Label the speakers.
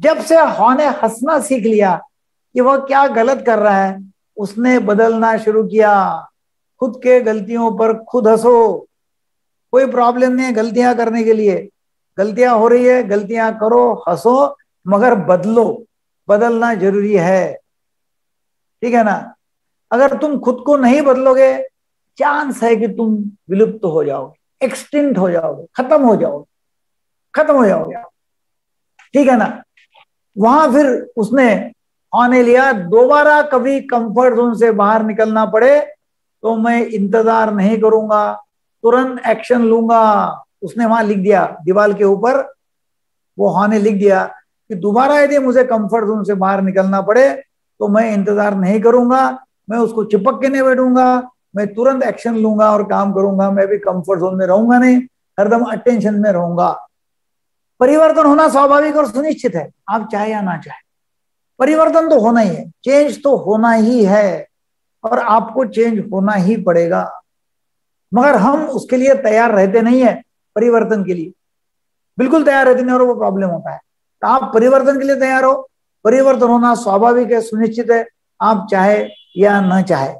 Speaker 1: जब से हॉ हंसना सीख लिया कि वह क्या गलत कर रहा है, उसने बदलना शुरू किया। खुद के गलतियों पर खुद हंसो। कोई प्रॉब्लम नहीं है गलतियाँ करने के लिए। गलतियाँ हो रही है, गलतियाँ करो, हंसो, मगर बदलो। बदलना ज़रूरी है। ठीक है ना? अगर तुम खुद को नहीं बदलोगे चांस है कि तुम विलुप्त हो जाओगे एक्सटिंट हो जाओगे, खत्म हो जाओगे, खत्म हो जाओगे। ठीक है ना? वहाँ फिर उसने आने लिया। दोबारा कभी कंफर्ट जोन से बाहर निकलना पड़े तो मैं इंतज़ार नहीं करूँगा, तुरंत एक्शन लूँगा। उसने वहाँ लिख दिया, दीवार के ऊपर वो हा ने लिख दिया कि दोबारा यदि मुझे कंफर्ट जोन से बाहर निकलना पड़े तो मैं इंतज़ार नहीं करूँगा, मैं उसको चिपक के नहीं बैठूँगा, मैं तुरंत एक्शन लूँगा और काम करूँगा। मैं भी कंफर्ट जोन में रहूँगा नहीं, हरदम अटेंशन में रहूँगा। परिवर्तन होना स्वाभाविक और सुनिश्चित है, आप चाहे या ना चाहे। परिवर्तन तो होना ही है चेंज तो होना ही है, और आपको चेंज होना ही पड़ेगा। मगर हम उसके लिए तैयार रहते नहीं है परिवर्तन के लिए। बिल्कुल तैयार रहते नहीं और वो प्रॉब्लम होता है। तो आप परिवर्तन के लिए तैयार हो, परिवर्तन होना स्वाभाविक है, सुनिश्चित है, आप चाहे या न चाहे।